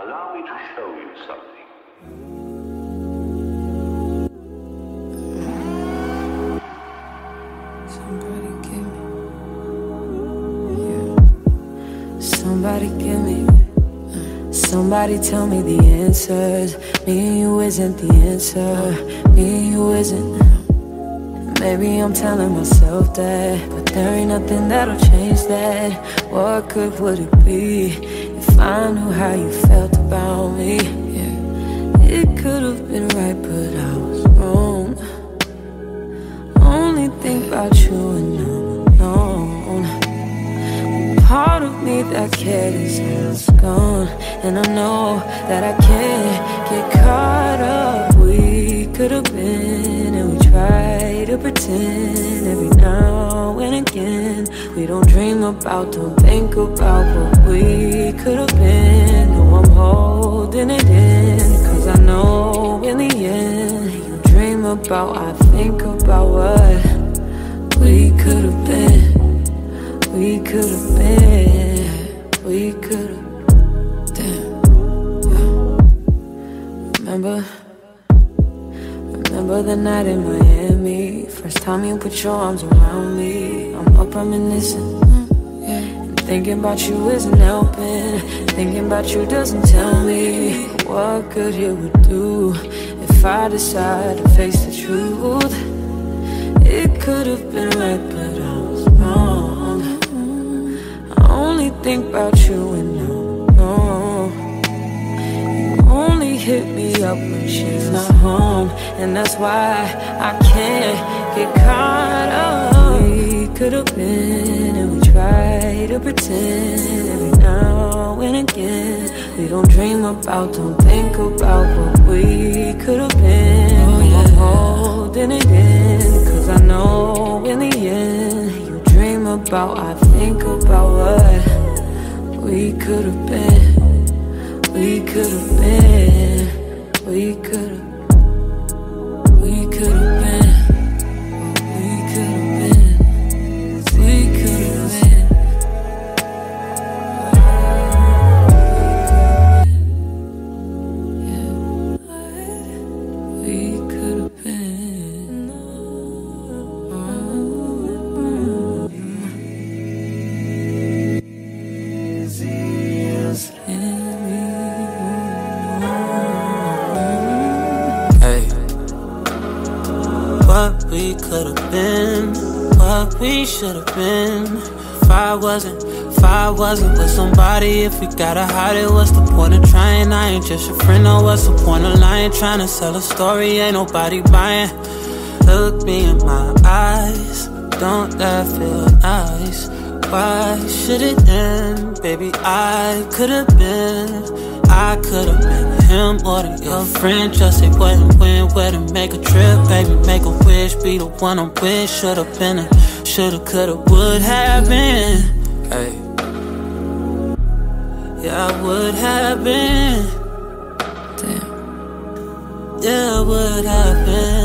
Allow me to show you something. Somebody give me. Somebody tell me the answers. Me and you isn't the answer. Me and you isn't. Maybe I'm telling myself that, but there ain't nothing that'll change that. What good would it be if I knew how you felt about me? It could have been right, but I was wrong. Only think about you and I'm alone. Part of me that cared is gone, and I know that I can't get caught up. We could have been, and we try to pretend every now and again. We don't dream about, don't think about what we could have been. No, I'm holding it in, cause I know in the end, you dream about, I think about what we could have been. We could have been, we could have, damn. yeah. Remember, remember the night in Miami. First time you put your arms around me. I'm up reminiscing, mm. And thinking about you isn't helping. Thinking about you doesn't tell me what good it would do if I decide to face the truth. It could have been right, but I was wrong. I only think about you up when she's not home, and that's why I can't get caught up. We could have been, and we try to pretend every now and again. We don't dream about, don't think about what we could have been. Oh, yeah. I'm holding it in, cause I know in the end, you dream about, I think about what we could have been. We could have been, we could have, What we could have been, what we should have been. If I wasn't, if I wasn't with somebody, if we gotta hide it, what's the point of trying? I ain't just your friend, no, what's the point of lying? Trying to sell a story, ain't nobody buying. Look me in my eyes, don't that feel nice? Why should it end? Baby, I could have been. I could've been him or the your friend. Just say and when, where to make a trip, baby, make a wish, be the one I'm with. Should've been a, shoulda, coulda, would have been. Hey, yeah, I would have been. Damn. Yeah, I would have been.